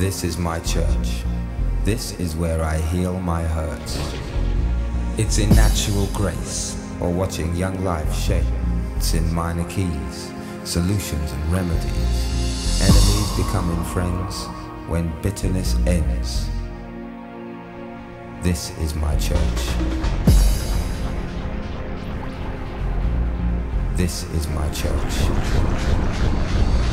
This is my church. This is where I heal my hurts. It's in natural grace or watching young life shape. It's in minor keys, solutions and remedies. Enemies becoming friends when bitterness ends. This is my church. This is my church.